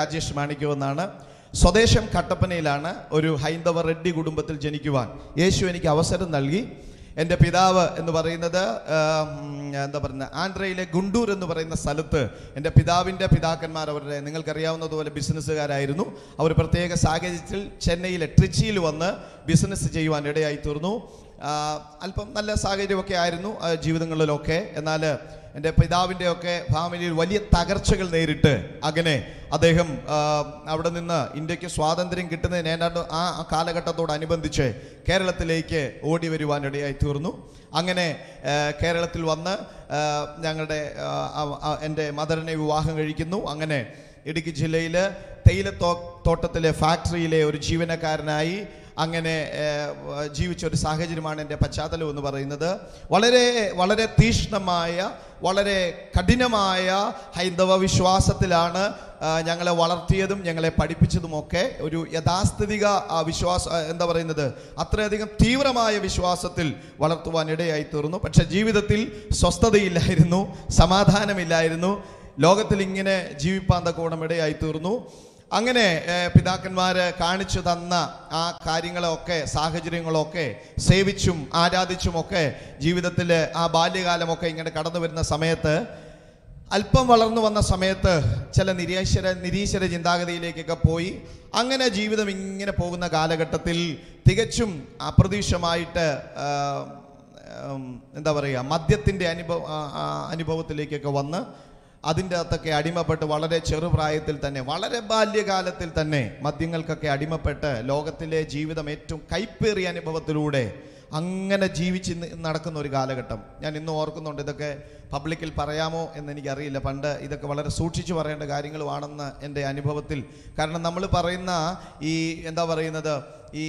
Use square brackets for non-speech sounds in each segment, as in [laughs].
രാജേഷ് മാണിക്യോ എന്നാണ് സ്വദേശം കട്ടപ്പനയിലാണ് ഒരു ഹൈന്ദവ റെഡ്ഡി കുടുംബത്തിൽ ജനിക്കുവാൻ. യേശു എനിക്ക് അവസരം നൽകി. എന്റെ പിതാവ് എന്ന് പറയുന്നത് എന്താ പറയുന്നത് ആന്ധ്രയിലെ ഗുണ്ടൂർ എന്ന് പറയുന്ന സ്ഥലത്ത് എന്റെ പിതാവിന്റെ പിതാക്കന്മാർ അവരുടെ നിങ്ങൾക്കറിയാവുന്നതുപോലെ ബിസിനസ്സുകാരായിരുന്നു. അവർ പ്രത്യേക സാഹചര്യത്തിൽ ചെന്നൈയിലെ ട്രിച്ചിയിൽ വന്ന് ബിസിനസ് ചെയ്യുവാൻ ഇടയായി തീർന്നു. അല്പം നല്ല സാഹചര്യമൊക്കെ ആയിരുന്നു ജീവിതങ്ങളിലൊക്കെ. എന്നാൽ എന്റെ പിതാവിന്റെ ഒക്കെ ഫാമിലിയിൽ വലിയ തകർച്ചകൾ നേരിട്ട് അങ്ങനെ അദ്ദേഹം അവിടെ നിന്ന് ഇന്ത്യയ്ക്ക് സ്വാതന്ത്ര്യം കിട്ടുന്നതിന് ഏതാണ്ട് ആ കാലഘട്ടത്തോടനുബന്ധിച്ച് കേരളത്തിലേക്ക് ഓടി വരുവാനിടയായി തീർന്നു. അങ്ങനെ കേരളത്തിൽ വന്ന് ഞങ്ങളുടെ എന്റെ മദറിനെ വിവാഹം കഴിക്കുന്നു. അങ്ങനെ ഇടുക്കി ജില്ലയിൽ തേയിലത്തോ തോട്ടത്തിലെ ഫാക്ടറിയിലെ ഒരു ജീവനക്കാരനായി അങ്ങനെ ജീവിച്ച ഒരു സാഹചര്യമാണ് എന്റെ പശ്ചാത്തലം എന്ന് പറയുന്നത്. വളരെ വളരെ തീഷ്ണമായ വളരെ കഠിനമായ ഹൈന്ദവ വിശ്വാസത്തിലാണ് ഞങ്ങളെ വളർത്തിയതും ഞങ്ങളെ പഠിപ്പിച്ചതുമൊക്കെ ഒരു യഥാസ്ഥിതിക വിശ്വാസ എന്താ പറയുന്നത് അത്രയധികം തീവ്രമായ വിശ്വാസത്തിൽ വളർത്തുവാൻ ഇടയായി തീർന്നു. പക്ഷെ ജീവിതത്തിൽ സ്വസ്ഥതയില്ലായിരുന്നു സമാധാനമില്ലായിരുന്നു ലോകത്തിൽ ഇങ്ങനെ ജീവിപ്പാൻ ഇടയായി തീർന്നു. അങ്ങനെ പിതാക്കന്മാർ കാണിച്ചു തന്ന ആ കാര്യങ്ങളൊക്കെ സാഹചര്യങ്ങളൊക്കെ സേവിച്ചും ആരാധിച്ചുമൊക്കെ ജീവിതത്തിൽ ആ ബാല്യകാലമൊക്കെ ഇങ്ങനെ കടന്നു വരുന്ന സമയത്ത് അല്പം വളർന്നു വന്ന സമയത്ത് ചില നിരീശ്വര നിരീശ്വര ചിന്താഗതിയിലേക്കൊക്കെ പോയി അങ്ങനെ ജീവിതം ഇങ്ങനെ പോകുന്ന കാലഘട്ടത്തിൽ തികച്ചും അപ്രതീക്ഷമായിട്ട് എന്താ പറയുക മദ്യത്തിന്റെ അനുഭവ അനുഭവത്തിലേക്കൊക്കെ വന്ന് അതിന്റെ അകത്തൊക്കെ അടിമപ്പെട്ട് വളരെ ചെറുപ്രായത്തിൽ തന്നെ വളരെ ബാല്യകാലത്തിൽ തന്നെ മദ്യങ്ങൾക്കൊക്കെ അടിമപ്പെട്ട് ലോകത്തിലെ ജീവിതം ഏറ്റവും കൈപ്പേറിയ അനുഭവത്തിലൂടെ അങ്ങനെ ജീവിച്ച് നടക്കുന്ന ഒരു കാലഘട്ടം. ഞാൻ ഇന്നും ഓർക്കുന്നുണ്ട് ഇതൊക്കെ പബ്ലിക്കിൽ പറയാമോ എന്ന് എനിക്കറിയില്ല. പണ്ട് ഇതൊക്കെ വളരെ സൂക്ഷിച്ചു പറയേണ്ട കാര്യങ്ങളുമാണെന്ന് എന്റെ അനുഭവത്തിൽ. കാരണം നമ്മൾ പറയുന്ന ഈ എന്താ പറയുന്നത് ഈ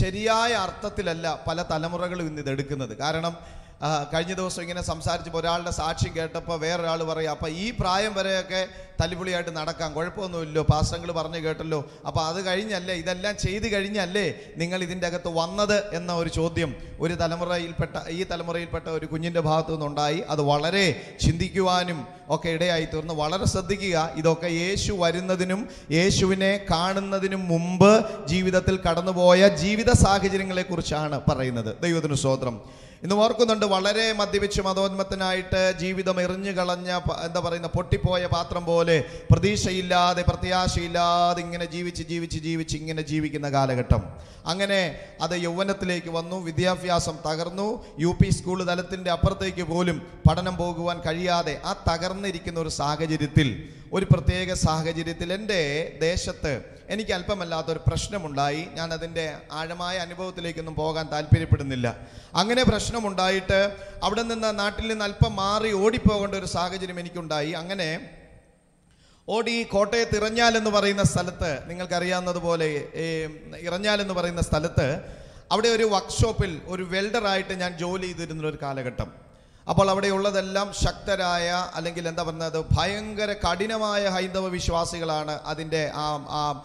ശരിയായ അർത്ഥത്തിലല്ല പല തലമുറകളും ഇന്ന് ഇത് എടുക്കുന്നത് കാരണം കഴിഞ്ഞ ദിവസം ഇങ്ങനെ സംസാരിച്ചപ്പോൾ ഒരാളുടെ സാക്ഷ്യം കേട്ടപ്പോൾ വേറൊരാൾ പറയും അപ്പോൾ ഈ പ്രായം വരെയൊക്കെ തല്ലിപൊളിയായിട്ട് നടക്കാം കുഴപ്പമൊന്നുമില്ലോ? പാസ്റ്റങ്ങൾ പറഞ്ഞു കേട്ടല്ലോ. അപ്പോൾ അത് കഴിഞ്ഞല്ലേ ഇതെല്ലാം ചെയ്ത് കഴിഞ്ഞല്ലേ നിങ്ങൾ ഇതിന്റെ അകത്ത് വന്നത്? എന്ന ഒരു ചോദ്യം ഒരു തലമുറയിൽപ്പെട്ട ഈ തലമുറയിൽപ്പെട്ട ഒരു കുഞ്ഞിന്റെ ഭാഗത്തു നിന്നുണ്ടായി. അത് വളരെ ചിന്തിക്കുവാനും ഒക്കെ ഇടയായി തീർന്നു. വളരെ ശ്രദ്ധിക്കുക ഇതൊക്കെ യേശു വരുന്നതിനും യേശുവിനെ കാണുന്നതിനും മുമ്പ് ജീവിതത്തിൽ കടന്നുപോയ ജീവിത സാഹചര്യങ്ങളെക്കുറിച്ചാണ് പറയുന്നത്. ദൈവത്തിന് സ്തോത്രം. ഇന്ന് ഓർക്കുന്നുണ്ട് വളരെ മദ്യപിച്ച് മതോന്മത്തനായിട്ട് ജീവിതം എറിഞ്ഞു കളഞ്ഞ എന്താ പറയുന്ന പൊട്ടിപ്പോയ പാത്രം പോലെ പ്രതീക്ഷയില്ലാതെ പ്രത്യാശയില്ലാതെ ഇങ്ങനെ ജീവിച്ച് ജീവിച്ച് ജീവിച്ച് ഇങ്ങനെ ജീവിക്കുന്ന കാലഘട്ടം. അങ്ങനെ അത് യൗവനത്തിലേക്ക് വന്നു വിദ്യാഭ്യാസം തകർന്നു യു പി സ്കൂൾ തലത്തിന്റെ അപ്പുറത്തേക്ക് പോലും പഠനം പോകുവാൻ കഴിയാതെ ആ തകർന്നിരിക്കുന്ന ഒരു സാഹചര്യത്തിൽ ഒരു പ്രത്യേക സാഹചര്യത്തിൽ എന്റെ ദേശത്ത് എനിക്ക് അല്പമല്ലാത്തൊരു പ്രശ്നമുണ്ടായി. ഞാൻ അതിന്റെ ആഴമായ അനുഭവത്തിലേക്കൊന്നും പോകാൻ താല്പര്യപ്പെടുന്നില്ല. അങ്ങനെ പ്രശ്നമുണ്ടായിട്ട് അവിടെ നിന്ന് നാട്ടിൽ നിന്ന് അല്പം മാറി ഓടിപ്പോകേണ്ട ഒരു സാഹചര്യം എനിക്കുണ്ടായി. അങ്ങനെ ഓടി കോട്ടയത്ത് ഇറഞ്ഞാൽ എന്ന് പറയുന്ന സ്ഥലത്ത് നിങ്ങൾക്കറിയാവുന്നതുപോലെ ഇറഞ്ഞാൽ എന്ന് പറയുന്ന സ്ഥലത്ത് അവിടെ ഒരു വർക്ക്ഷോപ്പിൽ ഒരു വെൽഡറായിട്ട് ഞാൻ ജോലി ചെയ്തിരുന്ന ഒരു കാലഘട്ടം. അപ്പോൾ അവിടെയുള്ളതെല്ലാം ശക്തരായ അല്ലെങ്കിൽ എന്താ പറയുന്നത് ഭയങ്കര കഠിനമായ ഹൈന്ദവ വിശ്വാസികളാണ് അതിന്റെ ആ ആ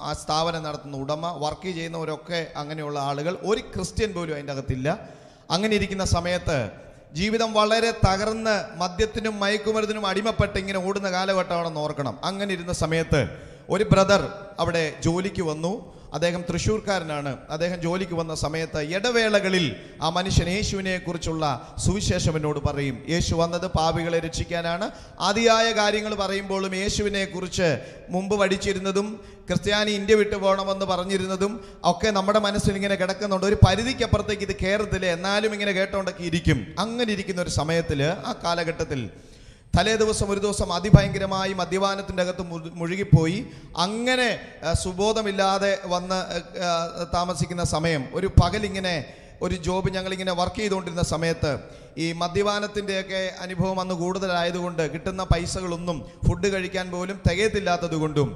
ആ- സ്ഥാപനം നടത്തുന്ന ഉടമ വർക്ക് ചെയ്യുന്നവരൊക്കെ അങ്ങനെയുള്ള ആളുകൾ. ഒരു ക്രിസ്ത്യൻ പോലും അതിന്റെ അകത്തില്ല. അങ്ങനെ ഇരിക്കുന്ന സമയത്ത് ജീവിതം വളരെ തകർന്ന് മദ്യത്തിനും മയക്കുമരുന്നിനും അടിമപ്പെട്ട് ഇങ്ങനെ ഓടുന്ന കാലഘട്ടമാണെന്ന് ഓർക്കണം. അങ്ങനെ ഇരുന്ന സമയത്ത് ഒരു ബ്രദർ അവിടെ ജോലിക്ക് വന്നു. അദ്ദേഹം തൃശ്ശൂർക്കാരനാണ്. അദ്ദേഹം ജോലിക്ക് വന്ന സമയത്ത് ഇടവേളകളിൽ ആ മനുഷ്യൻ യേശുവിനെ കുറിച്ചുള്ള സുവിശേഷം എന്നോട് പറയും. യേശു വന്നത് പാപികളെ രക്ഷിക്കാനാണ്. അതിയായ കാര്യങ്ങൾ പറയുമ്പോഴും യേശുവിനെ കുറിച്ച് മുമ്പ് പഠിച്ചിരുന്നതും ക്രിസ്ത്യാനി ഇന്ത്യ വിട്ടു പോകണമെന്ന് പറഞ്ഞിരുന്നതും ഒക്കെ നമ്മുടെ മനസ്സിൽ ഇങ്ങനെ കിടക്കുന്നുണ്ട്. ഒരു പരിധിക്കപ്പുറത്തേക്ക് ഇത് കയറത്തില്ല എന്നാലും ഇങ്ങനെ കേട്ടോണ്ടൊക്കെ ഇരിക്കും. അങ്ങനെ ഇരിക്കുന്ന ഒരു സമയത്തിൽ ആ കാലഘട്ടത്തിൽ തലേ ദിവസം ഒരു ദിവസം അതിഭയങ്കരമായി മദ്യപാനത്തിന്റെ അകത്ത് മുഴുകിപ്പോയി. അങ്ങനെ സുബോധമില്ലാതെ വന്ന് താമസിക്കുന്ന സമയം ഒരു പകലിങ്ങനെ ഒരു ജോബ് ഞങ്ങളിങ്ങനെ വർക്ക് ചെയ്തുകൊണ്ടിരുന്ന സമയത്ത് ഈ മദ്യപാനത്തിന്റെയൊക്കെ അനുഭവം അന്ന് കൂടുതലായതുകൊണ്ട് കിട്ടുന്ന പൈസകളൊന്നും ഫുഡ് കഴിക്കാൻ പോലും തികയത്തില്ലാത്തത് കൊണ്ടും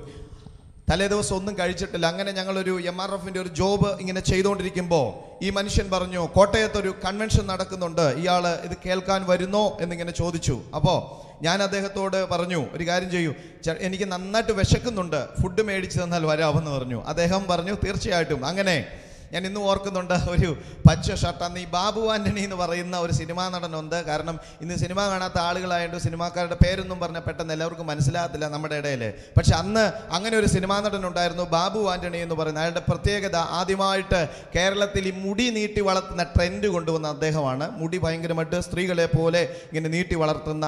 തലേ ദിവസം ഒന്നും കഴിച്ചിട്ടില്ല. അങ്ങനെ ഞങ്ങളൊരു എം ആർ എഫിന്റെ ഒരു ജോബ് ഇങ്ങനെ ചെയ്തുകൊണ്ടിരിക്കുമ്പോൾ ഈ മനുഷ്യൻ പറഞ്ഞു കോട്ടയത്ത് ഒരു കൺവെൻഷൻ നടക്കുന്നുണ്ട്. ഇയാൾ ഇത് കേൾക്കാൻ വരുന്നോ? എന്നിങ്ങനെ ചോദിച്ചു. അപ്പോൾ ഞാൻ അദ്ദേഹത്തോട് പറഞ്ഞു ഒരു കാര്യം ചെയ്യൂ. എനിക്ക് നന്നായിട്ട് വിശക്കുന്നുണ്ട്. ഫുഡ് മേടിച്ച് തന്നാൽ വരാമെന്ന് പറഞ്ഞു. അദ്ദേഹം പറഞ്ഞു തീർച്ചയായിട്ടും. അങ്ങനെ ഞാൻ ഇന്നും ഓർക്കുന്നുണ്ട് ഒരു പച്ച ഷർട്ട് അന്ന് ഈ ബാബു ആന്റണി എന്ന് പറയുന്ന ഒരു സിനിമാ നടനുണ്ട്. കാരണം ഇന്ന് സിനിമ കാണാത്ത ആളുകളായതുകൊണ്ട് സിനിമാക്കാരുടെ പേരൊന്നും പറഞ്ഞ പെട്ടെന്ന് എല്ലാവർക്കും മനസ്സിലാകത്തില്ല നമ്മുടെ ഇടയിൽ പക്ഷെ അന്ന് അങ്ങനെ ഒരു സിനിമാ നടൻ ഉണ്ടായിരുന്നു ബാബു ആന്റണി എന്ന് പറയുന്ന. അയാളുടെ പ്രത്യേകത ആദ്യമായിട്ട് കേരളത്തിൽ ഈ മുടി നീട്ടി വളർത്തുന്ന ട്രെൻഡ് കൊണ്ടുവന്ന അദ്ദേഹമാണ്. മുടി ഭയങ്കരമായിട്ട് സ്ത്രീകളെ പോലെ ഇങ്ങനെ നീട്ടി വളർത്തുന്ന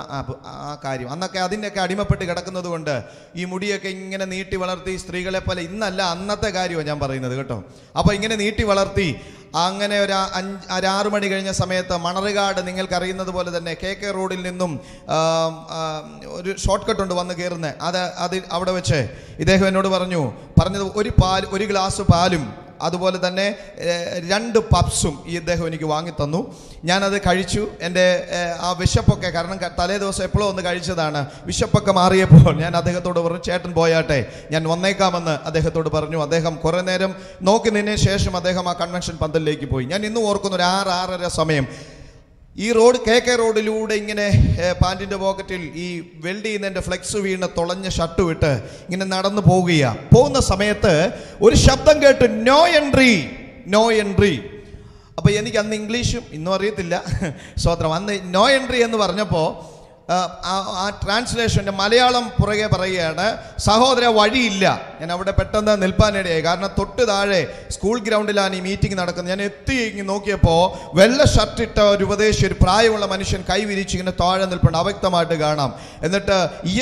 ആ കാര്യം. അന്നൊക്കെ അതിന്റെയൊക്കെ അടിമപ്പെട്ട് കിടക്കുന്നത് കൊണ്ട് ഈ മുടിയൊക്കെ ഇങ്ങനെ നീട്ടി വളർത്തി സ്ത്രീകളെ പോലെ ഇന്നല്ല അന്നത്തെ കാര്യമാണ് ഞാൻ പറയുന്നത് കേട്ടോ. അപ്പോൾ ഇങ്ങനെ നീട്ടി വളർത്തി. അങ്ങനെ ഒരു അഞ്ച് ഒരു ആറു മണി കഴിഞ്ഞ സമയത്ത് മണറുകാട് നിങ്ങൾക്കറിയുന്നത് പോലെ തന്നെ കെ കെ റോഡിൽ നിന്നും ഒരു ഷോർട്ട് കട്ട് ഉണ്ട് വന്ന് കയറുന്നത് അത് അത് അവിടെ വെച്ച് ഇദ്ദേഹം എന്നോട് പറഞ്ഞു പറഞ്ഞത് ഒരു പാൽ ഒരു ഗ്ലാസ് പാലും അതുപോലെ തന്നെ രണ്ട് പപ്സും ഈ ഇദ്ദേഹം എനിക്ക് വാങ്ങിത്തന്നു. ഞാനത് കഴിച്ചു. എന്റെ ആ വിശപ്പൊക്കെ കാരണം തലേ ദിവസം എപ്പോഴും ഒന്ന് കഴിച്ചതാണ്. വിശപ്പൊക്കെ മാറിയപ്പോൾ ഞാൻ അദ്ദേഹത്തോട് പറഞ്ഞു ചേട്ടൻ പോയാട്ടെ ഞാൻ വന്നേക്കാമെന്ന് അദ്ദേഹത്തോട് പറഞ്ഞു. അദ്ദേഹം കുറേ നേരം നോക്കി നിന്നതിന് ശേഷം അദ്ദേഹം ആ കൺവെൻഷൻ പന്തലിലേക്ക് പോയി. ഞാൻ ഇന്നും ഓർക്കുന്ന ഒരു ആറ് ആറര സമയം. ഈ റോഡ് കെ കെ റോഡിലൂടെ ഇങ്ങനെ പാന്റിന്റെ പോക്കറ്റിൽ ഈ വെൽഡ് ചെയ്യുന്നതിന്റെ ഫ്ലെക്സ് വീണ് തുളഞ്ഞ ഷർട്ട് വിട്ട് ഇങ്ങനെ നടന്നു പോവുകയാണ് പോകുന്ന സമയത്ത് ഒരു ശബ്ദം കേട്ട് നോ എൻട്രി നോ എൻട്രി. അപ്പോൾ എനിക്ക് അന്ന് ഇംഗ്ലീഷും ഇന്നും അറിയത്തില്ല. സ്വത്രം അന്ന് നോ എൻട്രി എന്ന് പറഞ്ഞപ്പോൾ ആ ട്രാൻസ്ലേഷന്റെ മലയാളം പുറകെ പറയുകയാണ് സഹോദര വഴിയില്ല. ഞാൻ അവിടെ പെട്ടെന്ന് നിൽപ്പാനിടയായി. കാരണം തൊട്ട് താഴെ സ്കൂൾ ഗ്രൗണ്ടിലാണ് ഈ മീറ്റിംഗ് നടക്കുന്നത്. ഞാൻ എത്തി നോക്കിയപ്പോൾ വെള്ള ഷർട്ട് ഇട്ട ഒരു ഉപദേശി ഒരു പ്രായമുള്ള മനുഷ്യൻ കൈവിരിച്ച് ഇങ്ങനെ താഴെ നിൽപ്പുണ്ട്. അവ്യക്തമായിട്ട് കാണാം. എന്നിട്ട് ഈ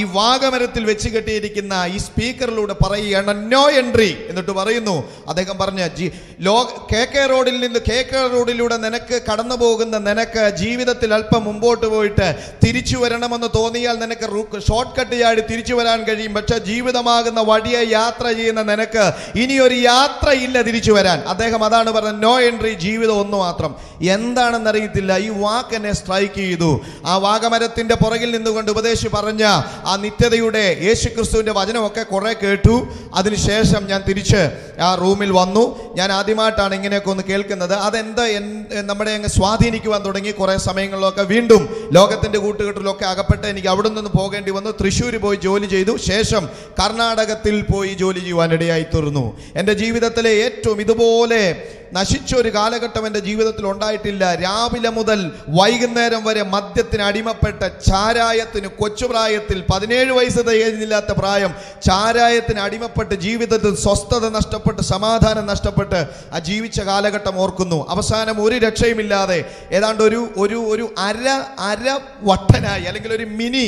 ഈ വാഗമരത്തിൽ വെച്ച് കെട്ടിയിരിക്കുന്ന ഈ സ്പീക്കറിലൂടെ പറയുകയാണ് നോ എൻട്രി എന്നിട്ട് പറയുന്നു. അദ്ദേഹം പറഞ്ഞ ജി ലോ കെ കെ റോഡിൽ നിന്ന് കെ കെ റോഡിലൂടെ നിനക്ക് കടന്നു പോകുന്ന നിനക്ക് ജീവിതത്തിൽ അല്പം മുമ്പോട്ട് പോയിട്ട് തിരിച്ചു വരണമെന്ന് തോന്നിയാൽ നിനക്ക് ഷോർട്ട് കട്ട് ചാടി തിരിച്ചു വരാൻ കഴിയും. പക്ഷേ ജീവിതമാകുന്ന വഴിയെ യാത്ര ചെയ്യുന്ന നിനക്ക് ഇനിയൊരു യാത്ര ഇല്ല തിരിച്ചു വരാൻ. അദ്ദേഹം അതാണ് പറഞ്ഞത് നോ എൻട്രി ജീവിതം ഒന്ന് മാത്രം. എന്താണെന്ന് അറിയത്തില്ല ഈ വാക്ക് എന്നെ സ്ട്രൈക്ക് ചെയ്തു. ആ വാഗമരത്തിന്റെ പുറകിൽ നിന്നുകൊണ്ട് ഉപദേശി പറഞ്ഞ ആ നിത്യതയുടെ യേശുക്രിസ്തുവിന്റെ വചനമൊക്കെ കുറെ കേട്ടു. അതിനുശേഷം ഞാൻ തിരിച്ച് ആ റൂമിൽ വന്നു. ഞാൻ ആദ്യമായിട്ടാണ് ഇങ്ങനെയൊക്കെ ഒന്ന് കേൾക്കുന്നത്. അതെന്താ എൻ- നമ്മുടെ അങ്ങ് സ്വാധീനിക്കുവാൻ തുടങ്ങി കുറേ സമയങ്ങളിലൊക്കെ വീണ്ടും ലോകത്തിന്റെ കൂട്ടുകെട്ടിലൊക്കെ അകപ്പെട്ട് എനിക്ക് അവിടെ നിന്ന് പോകേണ്ടി വന്നു. തൃശ്ശൂർ പോയി ജോലി ചെയ്തു. ശേഷം കർണാടകത്തിൽ പോയി ജോലി ചെയ്യുവാനിടയായി തീർന്നു. എന്റെ ജീവിതത്തിലെ ഏറ്റവും ഇതുപോലെ നശിച്ച ഒരു കാലഘട്ടം എന്റെ ജീവിതത്തിൽ ഉണ്ടായിട്ടില്ല. രാവിലെ മുതൽ വൈകുന്നേരം വരെ മദ്യത്തിന് അടിമപ്പെട്ട ചാരായത്തിന് കൊച്ചുപ്രായത്തിൽ പതിനേഴ് വയസ്സ് തികഞ്ഞില്ലാത്ത പ്രായം ചാരായത്തിന് അടിമപ്പെട്ട് ജീവിതത്തിൽ സ്വസ്ഥത നഷ്ടപ്പെട്ട് സമാധാനം നഷ്ടപ്പെട്ട് ആ ജീവിച്ച കാലഘട്ടം ഓർക്കുന്നു. അവസാനം ഒരു രക്ഷയുമില്ലാതെ ഏതാണ്ട് ഒരു ഒരു ഒരു അര അര വട്ടനായി അല്ലെങ്കിൽ ഒരു മിനി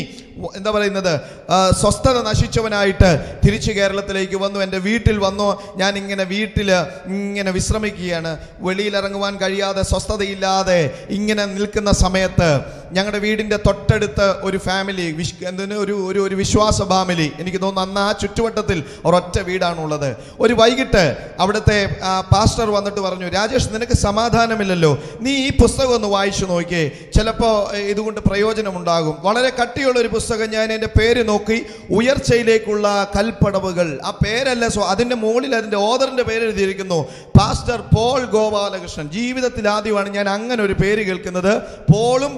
എന്താ പറയുന്നത്? സ്വസ്ഥത നശിച്ചവനായിട്ട് തിരിച്ച് കേരളത്തിലേക്ക് വന്നു എന്റെ വീട്ടിൽ വന്നു. ഞാൻ ഇങ്ങനെ വീട്ടിൽ ഇങ്ങനെ വിശ്രമിക്കുകയാണ്. വെളിയിലിറങ്ങുവാൻ കഴിയാതെ സ്വസ്ഥതയില്ലാതെ ഇങ്ങനെ നിൽക്കുന്ന സമയത്ത് ഞങ്ങളുടെ വീടിന്റെ തൊട്ടടുത്ത് ഒരു ഫാമിലി വിശ് ഒരു ഒരു ഒരു വിശ്വാസ ഫാമിലി. എനിക്ക് തോന്നുന്നു അന്ന് ആ ചുറ്റുവട്ടത്തിൽ ഒരൊറ്റ വീടാണുള്ളത്. ഒരു വൈകിട്ട് അവിടുത്തെ പാസ്റ്റർ വന്നിട്ട് പറഞ്ഞു രാജേഷ് നിനക്ക് സമാധാനമില്ലല്ലോ. നീ ഈ പുസ്തകം ഒന്ന് വായിച്ചു നോക്കിയേ. ചിലപ്പോൾ ഇതുകൊണ്ട് പ്രയോജനമുണ്ടാകും. വളരെ കട്ടിയുള്ള ഒരു പുസ്തകം ഞാൻ എന്റെ പേര് നോക്കി ഉയർച്ചയിലേക്കുള്ള കൽപ്പടവുകൾ. ആ പേരല്ല സോ അതിന്റെ മുകളിൽ അതിന്റെ ഓദറിന്റെ പേര് എഴുതിയിരിക്കുന്നു പാസ്റ്റർ പോൾ ഗോപാലകൃഷ്ണൻ. ജീവിതത്തിൽ ആദ്യമാണ് ഞാൻ അങ്ങനെ ഒരു പേര് കേൾക്കുന്നത്. പോളും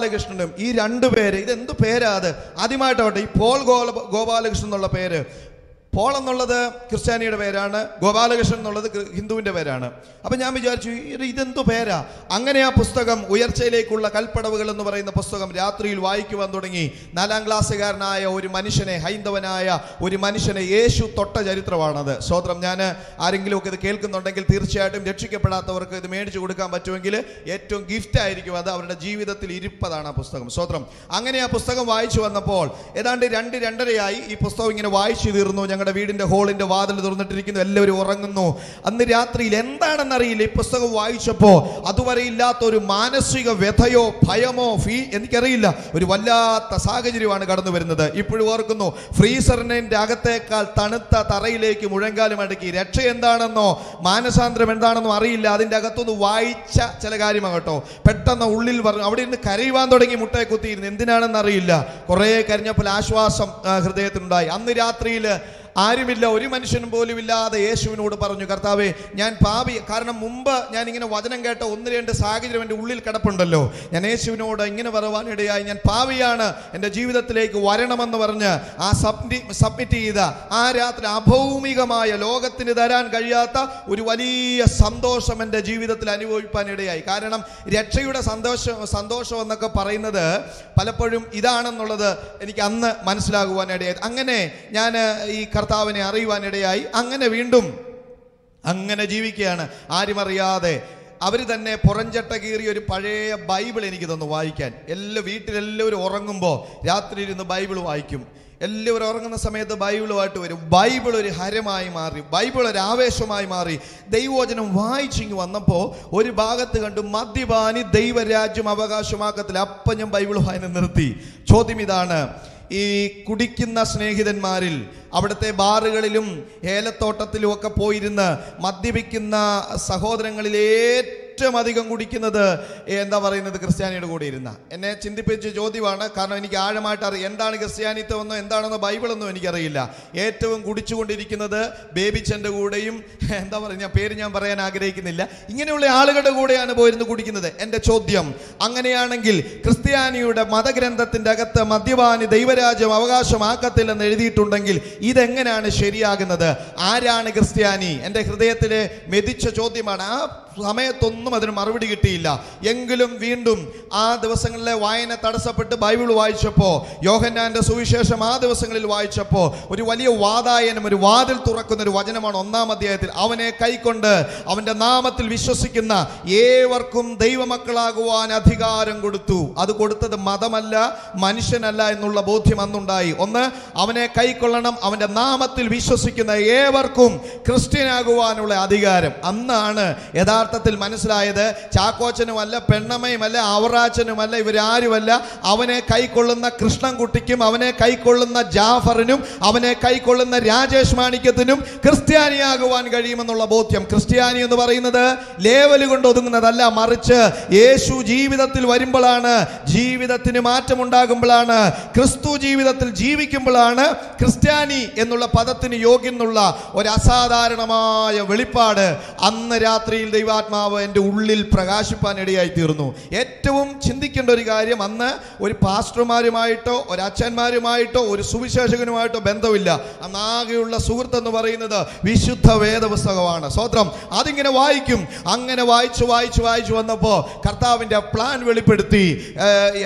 ഗോപാലകൃഷ്ണനും ഈ രണ്ടു പേര് ഇതെന്ത് പേരാ അത്? ആദ്യമായിട്ടാവട്ടെ ഈ പോൾ ഗോപാല ഗോപാലകൃഷ്ണൻ എന്നുള്ള പേര്. പോൾ എന്നുള്ളത് ക്രിസ്ത്യാനിയുടെ പേരാണ് ഗോപാലകൃഷ്ണൻ എന്നുള്ളത് ഹിന്ദുവിന്റെ പേരാണ്. അപ്പം ഞാൻ വിചാരിച്ചു ഇത് ഇതെന്തു പേരാ? അങ്ങനെ ആ പുസ്തകം ഉയർച്ചയിലേക്കുള്ള കൽപ്പടവുകൾ എന്ന് പറയുന്ന പുസ്തകം രാത്രിയിൽ വായിക്കുവാൻ തുടങ്ങി. നാലാം ക്ലാസ്സുകാരനായ ഒരു മനുഷ്യനെ ഹൈന്ദവനായ ഒരു മനുഷ്യനെ യേശു തൊട്ട ചരിത്രമാണത്. സ്വോത്രം ഞാൻ ആരെങ്കിലുമൊക്കെ ഇത് കേൾക്കുന്നുണ്ടെങ്കിൽ തീർച്ചയായിട്ടും രക്ഷിക്കപ്പെടാത്തവർക്ക് ഇത് മേടിച്ചു കൊടുക്കാൻ പറ്റുമെങ്കിൽ ഏറ്റവും ഗിഫ്റ്റ് ആയിരിക്കും അത് അവരുടെ ജീവിതത്തിൽ ഇരിപ്പതാണ് ആ പുസ്തകം. സ്വോത്രം അങ്ങനെ ആ പുസ്തകം വായിച്ചു വന്നപ്പോൾ ഏതാണ്ട് രണ്ട് രണ്ടരയായി ഈ പുസ്തകം ഇങ്ങനെ വായിച്ചു തീർന്നു. ഞങ്ങളുടെ വീടിന്റെ ഹോളിന്റെ വാതിൽ തുറന്നിട്ടിരിക്കുന്നു. എല്ലാവരും ഉറങ്ങുന്നു. അന്ന് രാത്രിയിൽ എന്താണെന്നറിയില്ല. ഈ പുസ്തകം വായിച്ചപ്പോൾ അതുവരെ ഇല്ലാത്ത ഒരു മാനസിക വ്യഥയോ ഭയമോ ഫീ എനിക്കറിയില്ല. ഒരു വല്ലാത്ത സാഹചര്യമാണ് കടന്നു വരുന്നത്. ഇപ്പോഴും ഓർക്കുന്നു ഫ്രീസറിനെ അകത്തേക്കാൾ തണുത്ത തറയിലേക്ക് മുഴങ്കാലും അടുക്കി. രക്ഷ എന്താണെന്നോ മാനസാന്തരം എന്താണെന്നോ അറിയില്ല. അതിന്റെ അകത്തുനിന്ന് വായിച്ച ചില കാര്യമാണ് കേട്ടോ. പെട്ടെന്ന് ഉള്ളിൽ പറഞ്ഞു അവിടെ ഇരുന്ന് കരയുവാൻ തുടങ്ങി മുട്ടയെ കുത്തിയിരുന്നു എന്തിനാണെന്ന് അറിയില്ല കുറേ കരഞ്ഞപ്പോൾ ആശ്വാസം ഹൃദയത്തിനുണ്ടായി. അന്ന് രാത്രിയിൽ ആരുമില്ല ഒരു മനുഷ്യനും പോലും ഇല്ലാതെ യേശുവിനോട് പറഞ്ഞു കർത്താവേ ഞാൻ പാപി കാരണം മുമ്പ് ഞാൻ ഇങ്ങനെ വചനം കേട്ട ഒന്ന് രണ്ട് സാഹചര്യം എന്റെ ഉള്ളിൽ കിടപ്പുണ്ടല്ലോ. ഞാൻ യേശുവിനോട് ഇങ്ങനെ പറവാനിടയായി ഞാൻ പാവിയാണ് എന്റെ ജീവിതത്തിലേക്ക് വരണമെന്ന് പറഞ്ഞ് ആ സബ്മി സബ്മിറ്റ് ചെയ്ത ആ രാത്രി അഭൗമികമായ ലോകത്തിന് തരാൻ കഴിയാത്ത ഒരു വലിയ സന്തോഷം എന്റെ ജീവിതത്തിൽ അനുഭവിക്കാൻ ഇടയായി കാരണം രക്ഷയുടെ സന്തോഷം സന്തോഷം എന്നൊക്കെ പറയുന്നത് പലപ്പോഴും ഇതാണെന്നുള്ളത് എനിക്ക് അന്ന് മനസ്സിലാകുവാനിടയായി. അങ്ങനെ ഞാൻ ഈ കർത്താവിനെ അറിയുവാനിടയായി അങ്ങനെ വീണ്ടും അങ്ങനെ ജീവിക്കുകയാണ്. ആരും അറിയാതെ അവർ തന്നെ പുറഞ്ചട്ട കീറി ഒരു പഴയ ബൈബിൾ എനിക്ക് തന്നു വായിക്കാൻ. എല്ലാ വീട്ടിലെല്ലാവരും ഉറങ്ങുമ്പോൾ രാത്രി ഇരുന്ന് ബൈബിൾ വായിക്കും. എല്ലാവരും ഉറങ്ങുന്ന സമയത്ത് ബൈബിളുമായിട്ട് വരും. ബൈബിൾ ഒരു ഹരമായി മാറി. ബൈബിൾ ഒരു ആവേശമായി മാറി. ദൈവവചനം വായിച്ചിങ്ങ് വന്നപ്പോൾ ഒരു ഭാഗത്ത് കണ്ടു മദ്യപാനി ദൈവരാജ്യം അവകാശമാക്കത്തില്ല. അപ്പം ഞാൻ ബൈബിൾ വായന നിർത്തി. ചോദ്യം ഇതാണ് ഈ കുടിക്കുന്ന സ്നേഹിതന്മാരിൽ അവിടുത്തെ ബാറുകളിലും ഏലത്തോട്ടത്തിലും ഒക്കെ പോയിരുന്ന് മദ്യപിക്കുന്ന സഹോദരങ്ങളിൽ അധികം കുടിക്കുന്നത് എന്താ പറയുന്നത് ക്രിസ്ത്യാനിയുടെ കൂടെ ഇരുന്ന. എന്നെ ചിന്തിപ്പിച്ച ചോദ്യമാണ് കാരണം എനിക്ക് ആഴമായിട്ട് അറിയാം. എന്താണ് ക്രിസ്ത്യാനിത്വം എന്നോ എന്താണെന്നോ ബൈബിളൊന്നും എനിക്കറിയില്ല. ഏറ്റവും കുടിച്ചുകൊണ്ടിരിക്കുന്നത് ബേബിച്ചന്റെ കൂടെയും എന്താ പറയുക പേര് ഞാൻ പറയാൻ ആഗ്രഹിക്കുന്നില്ല. ഇങ്ങനെയുള്ള ആളുകളുടെ കൂടെയാണ് പോയിരുന്നു കുടിക്കുന്നത്. എന്റെ ചോദ്യം അങ്ങനെയാണെങ്കിൽ ക്രിസ്ത്യാനിയുടെ മതഗ്രന്ഥത്തിന്റെ അകത്ത് മദ്യപാനി ദൈവരാജ്യം അവകാശമാക്കത്തില്ലെന്ന് എഴുതിയിട്ടുണ്ടെങ്കിൽ ഇതെങ്ങനെയാണ് ശരിയാകുന്നത്? ആരാണ് ക്രിസ്ത്യാനി? എന്റെ ഹൃദയത്തിലെ മെതിച്ച ചോദ്യമാണ്. ആ സമയത്തൊന്നും അതിന് മറുപടി കിട്ടിയില്ല. എങ്കിലും വീണ്ടും ആ ദിവസങ്ങളിലെ വായന തടസ്സപ്പെട്ട് ബൈബിൾ വായിച്ചപ്പോൾ യോഹന്നാന്റെ സുവിശേഷം ആ ദിവസങ്ങളിൽ വായിച്ചപ്പോൾ ഒരു വലിയ വാതായനം ഒരു വാതിൽ തുറക്കുന്ന ഒരു വചനമാണ് ഒന്നാം അധ്യായത്തിൽ. അവനെ കൈക്കൊണ്ട് അവന്റെ നാമത്തിൽ വിശ്വസിക്കുന്ന ഏവർക്കും ദൈവമക്കളാകുവാൻ അധികാരം കൊടുത്തു. അത് കൊടുത്തത് മതമല്ല മനുഷ്യനല്ല എന്നുള്ള ബോധ്യം അന്നുണ്ടായി. ഒന്ന് അവനെ കൈക്കൊള്ളണം അവന്റെ നാമത്തിൽ വിശ്വസിക്കുന്ന ഏവർക്കും ക്രിസ്ത്യനാകുവാനുള്ള അധികാരം. അന്നാണ് യഥാർത്ഥത്തിൽ മനസ്സിലായത് ചാക്കോച്ചനുമല്ല പെണ്ണമ്മയുമല്ല അവറാച്ചനുമല്ല ഇവരാരുമല്ല. അവനെ കൈക്കൊള്ളുന്ന കൃഷ്ണൻകുട്ടിക്കും അവനെ കൈക്കൊള്ളുന്ന ജാഫറിനും അവനെ കൈക്കൊള്ളുന്ന രാജേഷ് മാണിക്യത്തിനും ക്രിസ്ത്യാനിയാകുവാൻ കഴിയുമെന്നുള്ള ബോധ്യം. ക്രിസ്ത്യാനി എന്ന് പറയുന്നത് ലേവൽ കൊണ്ട് ഒതുങ്ങുന്നതല്ല മറിച്ച് യേശു ജീവിതത്തിൽ വരുമ്പോഴാണ് ജീവിതത്തിന് മാറ്റമുണ്ടാകുമ്പോഴാണ് ക്രിസ്തു ജീവിതത്തിൽ ജീവിക്കുമ്പോഴാണ് ക്രിസ്ത്യാനി എന്നുള്ള പദത്തിന് യോഗ്യെന്നുള്ള ഒരു അസാധാരണമായ വെളിപ്പാട് അന്ന് രാത്രിയിൽ ദൈവാത്മാവ് എന്റെ ഉള്ളിൽ പ്രകാശിപ്പാൻ ഇടയായി തീർന്നു ഏറ്റവും ചിന്തിക്കേണ്ട ഒരു കാര്യം അന്ന് ഒരു പാസ്റ്റർമാരുമായിട്ടോ ഒരു അച്ഛന്മാരുമായിട്ടോ ഒരു സുവിശേഷകനുമായിട്ടോ ബന്ധമില്ല. അന്നാകെയുള്ള സുഹൃത്ത് എന്ന് പറയുന്നത് വിശുദ്ധ വേദപുസ്തകമാണ്. സ്വത്രം അതിങ്ങനെ വായിക്കും. അങ്ങനെ വായിച്ചു വായിച്ചു വായിച്ചു വന്നപ്പോൾ കർത്താവിന്റെ പ്ലാൻ വെളിപ്പെടുത്തി.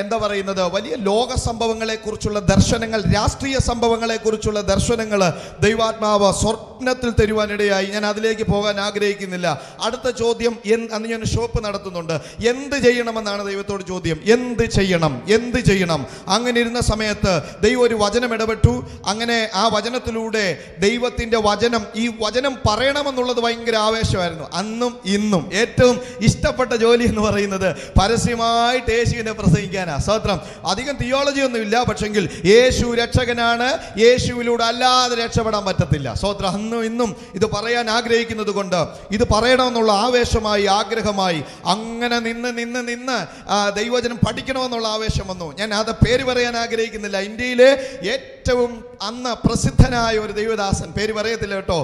എന്താ പറയുന്നത്? വലിയ ലോക സംഭവങ്ങളെക്കുറിച്ചുള്ള ദർശനങ്ങൾ രാഷ്ട്രീയ സംഭവങ്ങളെക്കുറിച്ചുള്ള ദർശനങ്ങൾ ദൈവാത്മാവ് സ്വപ്നത്തിൽ തരുവാനിടയായി. ഞാൻ അതിലേക്ക് പോകാൻ ആഗ്രഹിക്കുന്നില്ല. അടുത്ത ചോദ്യം എന്ത് അന്ന് ഞാൻ ഷോപ്പ് നടത്തുന്നുണ്ട്. എന്ത് ചെയ്യണമെന്നാണ് ദൈവത്തോട് ചോദ്യം. എന്ത് ചെയ്യണം? എന്ത് ചെയ്യണം? അങ്ങനെ ഇരുന്ന സമയത്ത് ദൈവം ഒരു വചനം ഇടപെട്ടു. അങ്ങനെ ആ വചനത്തിലൂടെ ദൈവത്തിന്റെ വചനം ഈ വചനം പറയണമെന്നുള്ളത് ഭയങ്കര ആവേശമായിരുന്നു. അന്നും ഇന്നും ഏറ്റവും ഇഷ്ടപ്പെട്ട ജോലി എന്ന് പറയുന്നത് പരസ്യമായിട്ട് യേശുവിനെ പ്രസംഗിക്കാനാ. സ്വത്രം അധികം തിയോളജി ഒന്നുമില്ല പക്ഷെങ്കിൽ യേശു രക്ഷകനാണ്. യേശുവിലൂടെ അല്ലാതെ രക്ഷപ്പെടാൻ പറ്റത്തില്ല. സ്വത്രം അന്നും ഇന്നും ഇത് പറയാൻ ആഗ്രഹിക്കുന്നത് കൊണ്ട് ഇത് പറയണമെന്നുള്ള ആവേശമായി ആഗ്രഹമായി അങ്ങനെ നിന്ന് നിന്ന് നിന്ന് ദൈവചനം പഠിക്കണമെന്നുള്ള ആവേശം വന്നു. ഞാൻ അത് പേര് പറയാൻ ആഗ്രഹിക്കുന്നില്ല. ഇന്ത്യയിലെ ഏറ്റവും അന്ന് പ്രസിദ്ധനായ ഒരു ദൈവദാസൻ പേര് പറയത്തില്ല കേട്ടോ.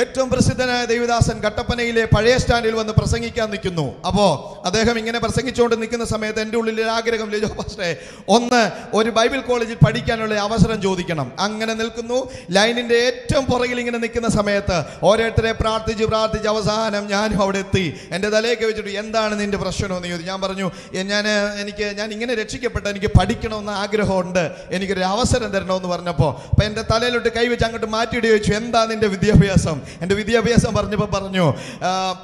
ഏറ്റവും പ്രസിദ്ധനായ ദേവിദാസൻ കട്ടപ്പനയിലെ പഴയ സ്റ്റാൻഡിൽ വന്ന് പ്രസംഗിക്കാൻ നിൽക്കുന്നു. അപ്പോൾ അദ്ദേഹം ഇങ്ങനെ പ്രസംഗിച്ചുകൊണ്ട് നിൽക്കുന്ന സമയത്ത് എന്റെ ഉള്ളിൽ ആഗ്രഹം ലിജോ പാസ്റ്റേ ഒന്ന് ഒരു ബൈബിൾ കോളേജിൽ പഠിക്കാനുള്ള അവസരം ചോദിക്കണം. അങ്ങനെ നിൽക്കുന്നു. ലൈനിന്റെ ഏറ്റവും പുറകിൽ ഇങ്ങനെ നിൽക്കുന്ന സമയത്ത് ഓരോരുത്തരെ പ്രാർത്ഥിച്ച് പ്രാർത്ഥിച്ച് അവസാനം ഞാനും അവിടെ എത്തി. എന്റെ തലയൊക്കെ വെച്ചിട്ട് എന്താണ് നിന്റെ പ്രശ്നമെന്ന് ചോദിച്ചു. ഞാൻ പറഞ്ഞു ഞാൻ എനിക്ക് ഞാൻ ഇങ്ങനെ രക്ഷിക്കപ്പെട്ട എനിക്ക് പഠിക്കണമെന്ന് ആഗ്രഹമുണ്ട്. എനിക്കൊരു അവസരം തരണമെന്ന് പറഞ്ഞപ്പോൾ അപ്പം എന്റെ തലയിലോട്ട് കൈവച്ച് അങ്ങോട്ട് മാറ്റിയിട്ട് ചോദിച്ചു എന്താ നിന്റെ വിദ്യാഭ്യാസം? എന്റെ വിദ്യാഭ്യാസം പറഞ്ഞപ്പോൾ പറഞ്ഞു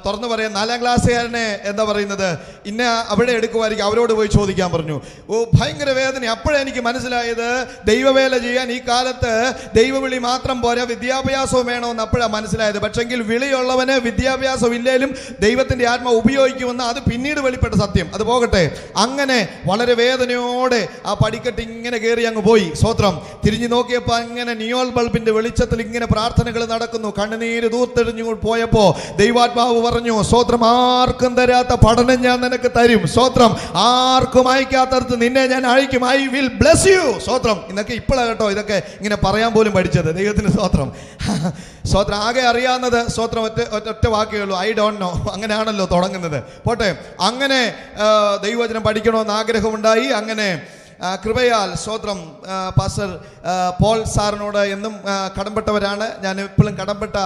തുറന്നു പറയാം നാലാം ക്ലാസ്സുകാരനെ എന്താ പറയുന്നത്? ഇന്ന അവിടെ എടുക്കുമായിരിക്കും അവരോട് പോയി ചോദിക്കാൻ പറഞ്ഞു. ഓ ഭയങ്കര വേദന. അപ്പോഴേ എനിക്ക് മനസ്സിലായത് ദൈവവേല ചെയ്യാൻ ഈ കാലത്ത് ദൈവവിളി മാത്രം പോരാ വിദ്യാഭ്യാസവും വേണമെന്ന് അപ്പോഴാണ് മനസ്സിലായത്. പക്ഷെങ്കിൽ വിളിയുള്ളവന് വിദ്യാഭ്യാസം ഇല്ലേലും ദൈവത്തിന്റെ ആത്മ ഉപയോഗിക്കുമെന്ന് അത് പിന്നീട് വെളിപ്പെട്ട സത്യം. അത് പോകട്ടെ. അങ്ങനെ വളരെ വേദനയോടെ ആ പടിക്കെട്ട് ഇങ്ങനെ കയറി അങ്ങ് പോയി. സ്വത്രം തിരിഞ്ഞു നോക്കിയപ്പോൾ അങ്ങനെ നിയോൾ ബൾബിന്റെ വെളിച്ചത്തിൽ ഇങ്ങനെ പ്രാർത്ഥനകൾ നടക്കുന്നു. കണ്ണുനീർ കണ്ണുനീര് ദൂർത്തെറിഞ്ഞു പോയപ്പോ ദൈവാത്മാവ് പറഞ്ഞു സ്വോത്രം ആർക്കും തരാത്ത പഠനം ഞാൻ നിനക്ക് തരും. സ്വോത്രം ആർക്കും അയക്കാത്തടത്ത് നിന്നെ ഞാൻ അയക്കും. ഐ വിൽ ബ്ലസ് യു സ്വോത്രം ഇന്നൊക്കെ ഇപ്പോഴാണ് കേട്ടോ ഇതൊക്കെ ഇങ്ങനെ പറയാൻ പോലും പഠിച്ചത്. ദൈവത്തിന് സ്വോത്രം [laughs] സ്വോത്രം ആകെ അറിയാവുന്നത് സ്വോത്രം ഒറ്റ ഒറ്റ- വാക്കേ ഉള്ളൂ. ഐ ഡോണ്ട് നോ അങ്ങനെയാണല്ലോ തുടങ്ങുന്നത്. പോട്ടെ അങ്ങനെ ദൈവവചനം പഠിക്കണമെന്ന് ആഗ്രഹമുണ്ടായി. അങ്ങനെ കൃപയാൽ സ്വോത്രം പാസ്റ്റർ പോൾ സാറിനോട് എന്നും കടംപെട്ടവരാണ് ഞാൻ എപ്പോഴും കടംപെട്ട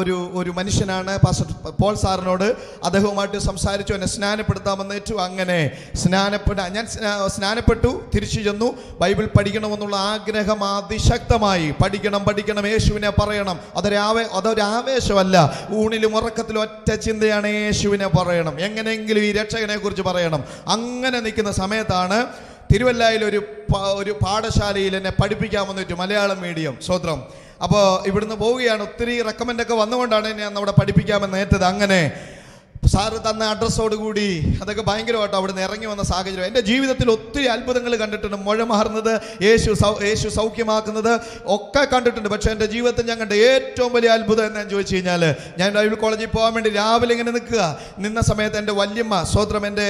ഒരു ഒരു മനുഷ്യനാണ് പാസ്റ്റർ പോൾ സാറിനോട്. അദ്ദേഹവുമായിട്ട് സംസാരിച്ചു എന്നെ സ്നാനപ്പെടുത്താമെന്ന് ഏറ്റു. അങ്ങനെ സ്നാനപ്പെട്ട ഞാൻ സ്നാനപ്പെട്ടു തിരിച്ചു ചെന്നു. ബൈബിൾ പഠിക്കണമെന്നുള്ള ആഗ്രഹം അതിശക്തമായി. പഠിക്കണം പഠിക്കണം യേശുവിനെ പറയണം. അതൊരാവേ അതൊരു ആവേശമല്ല. ഊണിലും ഉറക്കത്തിലും ഒറ്റ ചിന്തയാണ് യേശുവിനെ പറയണം. എങ്ങനെയെങ്കിലും ഈ രക്ഷകനെ കുറിച്ച് പറയണം. അങ്ങനെ നിൽക്കുന്ന സമയത്താണ് തിരുവല്ലയിൽ ഒരു ഒരു പാഠശാലയിൽ എന്നെ പഠിപ്പിക്കാൻ വന്നിട്ട് മലയാളം മീഡിയം സ്വത്രം അപ്പോൾ ഇവിടുന്ന് പോവുകയാണ്. ഒത്തിരി റെക്കമെൻഡ് ഒക്കെ വന്നുകൊണ്ടാണ് എന്നെ അന്ന് അവിടെ പഠിപ്പിക്കാമെന്ന് ഏറ്റത് അങ്ങനെ സാറ് തന്ന അഡ്രസ്സോട് കൂടി അതൊക്കെ ഭയങ്കരമായിട്ട് അവിടുന്ന് ഇറങ്ങി വന്ന സാഹചര്യം. എന്റെ ജീവിതത്തിൽ ഒത്തിരി അത്ഭുതങ്ങൾ കണ്ടിട്ടുണ്ട്. മുഴ മാറുന്നത് യേശു സൗ യേശു സൗഖ്യമാക്കുന്നത് ഒക്കെ കണ്ടിട്ടുണ്ട്. പക്ഷേ എന്റെ ജീവിതത്തിൽ ഞാൻ കണ്ട ഏറ്റവും വലിയ അത്ഭുതം എന്താണെന്ന് ചോദിച്ചു കഴിഞ്ഞാൽ ഞാൻ ബൈബിൾ കോളേജിൽ പോകാൻ വേണ്ടി രാവിലെ ഇങ്ങനെ നിൽക്കുക. നിന്ന സമയത്ത് എന്റെ വല്യമ്മ സ്വത്രം എന്റെ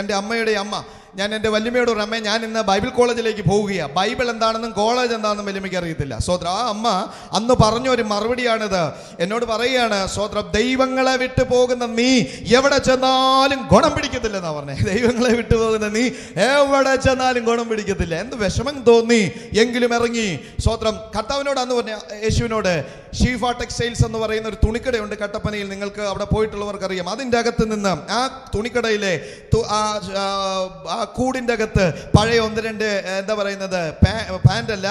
എന്റെ അമ്മയുടെ അമ്മ ഞാൻ എന്റെ വല്യമ്മയോട് പറഞ്ഞു അമ്മേ ഞാൻ ഇന്ന് ബൈബിൾ കോളേജിലേക്ക് പോവുകയാണ് ബൈബിൾ എന്താണെന്നും കോളേജ് എന്താണെന്നും വല്യമ്മയ്ക്ക് അറിയത്തില്ല. സോത്ര ആ അമ്മ അന്ന് പറഞ്ഞ ഒരു മറുപടിയാണിത്. എന്നോട് പറയുകയാണ് സോത്ര ദൈവങ്ങളെ വിട്ടു പോകുന്ന നീ എവിടെ ചെന്നാലും ഗുണം പിടിക്കത്തില്ലെന്നാ പറഞ്ഞേ. ദൈവങ്ങളെ വിട്ടു പോകുന്ന നീ എവിടെ ചെന്നാലും ഗുണം പിടിക്കത്തില്ല. എന്ത് വിഷമം തോന്നി എങ്കിലും ഇറങ്ങി. സോത്രം കർത്താവിനോട് അന്ന് പറഞ്ഞ യേശുവിനോട് ഷീഫ ടെക്സ്റ്റൈൽസ് എന്ന് പറയുന്ന ഒരു തുണിക്കടയുണ്ട്. കട്ടപ്പനയിൽ നിങ്ങൾക്ക് അവിടെ പോയിട്ടുള്ളവർക്ക് അറിയാം അതിന്റെ അകത്ത് നിന്ന് ആ തുണിക്കടയിലെ ആ കൂടിന്റെ അകത്ത് പഴയ ഒന്ന് രണ്ട് എന്താ പറയുന്നത് പാന്റല്ല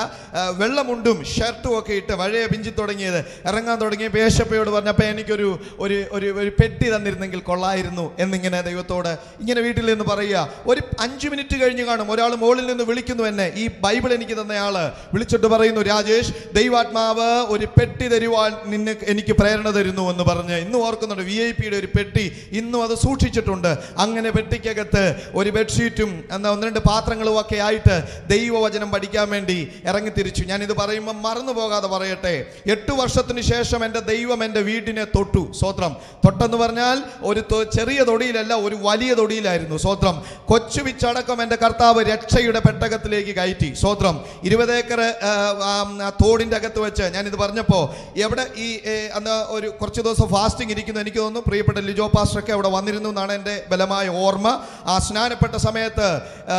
വെള്ളമുണ്ടും ഷർട്ടും ഒക്കെ ഇട്ട് പഴയ പിഞ്ചി തുടങ്ങിയത്. ഇറങ്ങാൻ തുടങ്ങിയ പേശപ്പയോട് പറഞ്ഞപ്പോൾ എനിക്കൊരു ഒരു ഒരു ഒരു പെട്ടി തന്നിരുന്നെങ്കിൽ കൊള്ളായിരുന്നു എന്നിങ്ങനെ ദൈവത്തോട് ഇങ്ങനെ വീട്ടിൽ നിന്ന് പറയുക. ഒരു അഞ്ച് മിനിറ്റ് കഴിഞ്ഞ് കാണും. ഒരാൾ മുകളിൽ നിന്ന് വിളിക്കുന്നു എന്നെ. ഈ ബൈബിൾ എനിക്ക് തന്നയാൾ വിളിച്ചിട്ട് പറയുന്നു രാജേഷ് ദൈവാത്മാവ് ഒരു പെട്ടി തരുവാൻ നിന്നെ എനിക്ക് പ്രേരണ തരുന്നു എന്ന് പറഞ്ഞ് ഇന്ന് ഓർക്കുന്നുണ്ട്. വി ഐ പിയുടെ ഒരു പെട്ടി ഇന്നും അത് സൂക്ഷിച്ചിട്ടുണ്ട്. അങ്ങനെ പെട്ടിക്കകത്ത് ഒരു ബെഡ്ഷീറ്റും എന്നാ ഒന്ന് രണ്ട് പാത്രങ്ങളും ഒക്കെ ആയിട്ട് ദൈവവചനം പഠിക്കാൻ വേണ്ടി ഇറങ്ങി തിരിച്ചു ഞാൻ ഇത് പറയുമ്പോൾ മറന്നു പോകാതെ പറയട്ടെ. എട്ട് വർഷത്തിന് ശേഷം എന്റെ ദൈവം എന്റെ വീടിനെ തൊട്ടു. സ്വത്രം തൊട്ടെന്ന് പറഞ്ഞാൽ ഒരു ചെറിയ തൊടിയിലല്ല ഒരു വലിയ തൊടിയിലായിരുന്നു. സ്വത്രം കൊച്ചു വിച്ചടക്കം എന്റെ കർത്താവ് രക്ഷയുടെ പെട്ടകത്തിലേക്ക് കയറ്റി. സ്വത്രം ഇരുപതേക്കർ തോടിന്റെ അകത്ത് വെച്ച് ഞാനിത് പറഞ്ഞപ്പോൾ എവിടെ ഈ അന്ന് ഒരു കുറച്ച് ദിവസം ഫാസ്റ്റിംഗ് ഇരിക്കുന്നു എനിക്ക് തോന്നുന്നു. പ്രിയപ്പെട്ട ലിജോ പാസ്റ്റർ പാസ്റ്ററൊക്കെ അവിടെ വന്നിരുന്നു എന്നാണ് എന്റെ ബലമായ ഓർമ്മ. ആ സ്നാനപ്പെട്ട സമയത്ത് ആ,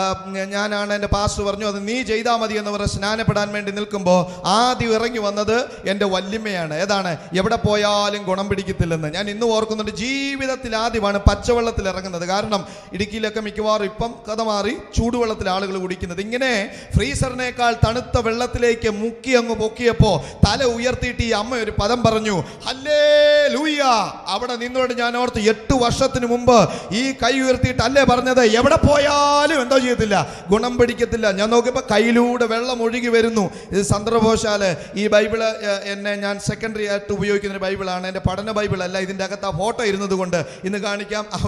ഞാനാണ് എന്റെ പാസ്റ്റർ പറഞ്ഞു അത് നീ ചെയ്താൽ മതി എന്ന് പറഞ്ഞ് സ്നാനപ്പെടാൻ വേണ്ടി നിൽക്കുമ്പോൾ ആദ്യം ഇറങ്ങി വന്നത് എന്റെ വല്യമ്മയാണ് ഏതാണ്? എവിടെ പോയാലും ഗുണം പിടിക്കത്തില്ലെന്ന്. ഞാൻ ഇന്ന് ഓർക്കുന്നുണ്ട് ജീവിതത്തിൽ ആദ്യമാണ് പച്ചവെള്ളത്തിൽ ഇറങ്ങുന്നത്. കാരണം ഇടുക്കിയിലൊക്കെ മിക്കവാറും ഇപ്പം കഥ മാറി ചൂടുവെള്ളത്തിൽ ആളുകൾ കുടിക്കുന്നത്. ഇങ്ങനെ ഫ്രീസറിനേക്കാൾ തണുത്ത വെള്ളത്തിലേക്ക് മുക്കി അങ്ങ് പൊക്കിയപ്പോൾ തല ഉയർത്തിയിട്ട് ഈ അമ്മ ഒരു പദം പറഞ്ഞു അല്ലേ ലൂയ അവിടെ നിന്നോട് ഞാൻ ഓർത്ത് എട്ട് വർഷത്തിന് മുമ്പ് ഈ കൈ ഉയർത്തിയിട്ട് അല്ലേ പറഞ്ഞത്? എവിടെ പോയാലും എന്താ ചെയ്യത്തില്ല. ഗുണം പിടിക്കത്തില്ല. ഞാൻ നോക്കിയപ്പോൾ കയ്യിലൂടെ വെള്ളം ഒഴുകി വരുന്നു. ഇത് സന്ദർഭവശാൽ ഈ ബൈബിൾ എന്നെ ഞാൻ സെക്കൻഡറി ആയിട്ട് ഉപയോഗിക്കുന്ന ഒരു ബൈബിളാണ്. എന്റെ പഠന ബൈബിൾ അല്ല ഇതിന്റെ അകത്ത് ആ ഫോട്ടോ ഇരുന്നത് കൊണ്ട് ഇന്ന് കാണിക്കാം. ആ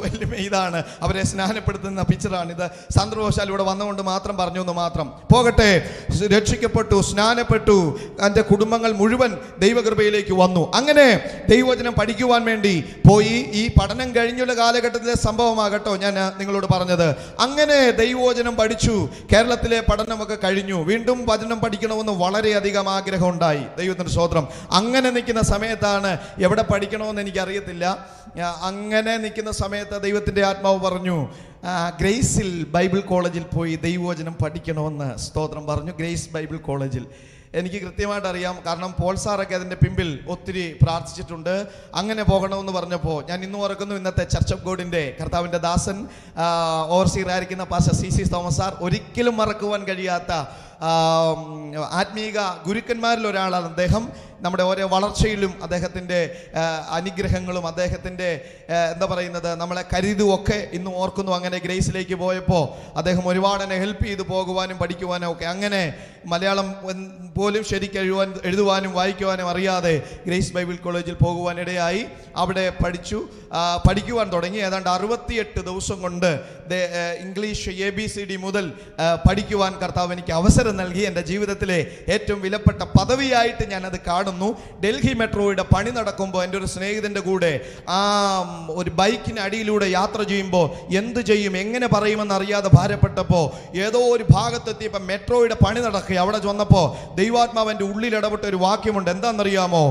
ഇതാണ്. അവരെ സ്നാനപ്പെടുത്തുന്ന പിക്ചറാണ് ഇത്. സന്ദർഭവശാൽ ഇവിടെ വന്നുകൊണ്ട് മാത്രം പറഞ്ഞു എന്ന് മാത്രം. പോകട്ടെ. രക്ഷിക്കപ്പെട്ടു സ്നാനപ്പെട്ടു. എന്റെ കുടുംബങ്ങൾ മുഴുവൻ ദൈവകൃപയിലേക്ക് വന്നു. അങ്ങനെ ദൈവവചനം പഠിക്കുവാൻ വേണ്ടി പോയി. ഈ പഠനം കഴിഞ്ഞുള്ള കാലഘട്ടത്തിലെ സംഭവമാകട്ടോ ഞാൻ നിങ്ങളോട് പറഞ്ഞത്. അങ്ങനെ ദൈവവചനം പഠിച്ചു. കേരളത്തിലെ പഠനമൊക്കെ കഴിഞ്ഞു. വീണ്ടും വചനം പഠിക്കണമെന്ന് വളരെയധികം ആഗ്രഹം ഉണ്ടായി ദൈവത്തിന്റെ സ്വോത്രം അങ്ങനെ നിൽക്കുന്ന സമയത്താണ് എവിടെ പഠിക്കണമെന്ന് എനിക്കറിയത്തില്ല. അങ്ങനെ നിൽക്കുന്ന സമയത്ത് ദൈവത്തിന്റെ ആത്മാവ് പറഞ്ഞു ഗ്രേസിൽ ബൈബിൾ കോളേജിൽ പോയി ദൈവവചനം പഠിക്കണമെന്ന് സ്തോത്രം പറഞ്ഞു. ഗ്രേസ് ബൈബിൾ കോളേജിൽ. എനിക്ക് കൃത്യമായിട്ട് അറിയാം. കാരണം പോൾ സാറൊക്കെ അതിന്റെ പിമ്പിൽ ഒത്തിരി പ്രാർത്ഥിച്ചിട്ടുണ്ട്. അങ്ങനെ പോകണമെന്ന് പറഞ്ഞപ്പോൾ ഞാൻ ഇന്നും ഓർക്കുന്നു ഇന്നത്തെ ചർച്ച് ഓഫ് ഗോഡിന്റെ കർത്താവിന്റെ ദാസൻ ഓവർസീർ ആയിരിക്കുന്ന പാസ സി സി തോമസ് സാർ ഒരിക്കലും മറക്കുവാൻ കഴിയാത്ത ആത്മീക ഗുരുക്കന്മാരിൽ ഒരാളാണ് അദ്ദേഹം. നമ്മുടെ ഓരോ വളർച്ചയിലും അദ്ദേഹത്തിന്റെ അനുഗ്രഹങ്ങളും അദ്ദേഹത്തിന്റെ എന്താ പറയുന്നത് നമ്മളെ കരുതുമൊക്കെ ഇന്ന് ഓർക്കുന്നു. അങ്ങനെ ഗ്രേസിലേക്ക് പോയപ്പോൾ അദ്ദേഹം ഒരുപാട് എന്നെ ഹെൽപ്പ് ചെയ്തു പോകുവാനും പഠിക്കുവാനും ഒക്കെ. അങ്ങനെ മലയാളം പോലും ശരിക്കും എഴുതുവാൻ എഴുതുവാനും വായിക്കുവാനും അറിയാതെ ഗ്രേസ് ബൈബിൾ കോളേജിൽ പോകുവാനിടയായി. അവിടെ പഠിച്ചു. പഠിക്കുവാൻ തുടങ്ങി. ഏതാണ്ട് അറുപത്തിയെട്ട് ദിവസം കൊണ്ട് English A B C D മുതൽ പഠിക്കുവാൻ കർത്താവ് എനിക്ക് അവസരം നൽകി. എന്റെ ജീവിതത്തിലെ ഏറ്റവും വിലപ്പെട്ട പദവിയായിട്ട് ഞാനത് നടന്നു ഡൽഹി മെട്രോയുടെ പണി നടക്കുമ്പോൾ എന്റെ ഒരു സ്നേഹിതന്റെ കൂടെ ആ ഒരു ബൈക്കിന് അടിയിലൂടെ യാത്ര ചെയ്യുമ്പോൾ എന്ത് ചെയ്യും എങ്ങനെ പറയുമെന്ന് അറിയാതെ ഭാരപ്പെട്ടപ്പോൾ ഏതോ ഒരു ഭാഗത്തെത്തിയപ്പോൾ മെട്രോയുടെ പണി നടക്കുക. അവിടെ ചെന്നപ്പോൾ ദൈവാത്മാവന്റെ ഉള്ളിൽ ഇടപെട്ട ഒരു വാക്യമുണ്ട്. എന്താണെന്നറിയാമോ?